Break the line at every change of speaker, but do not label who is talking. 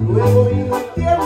Luego vino el tiempo.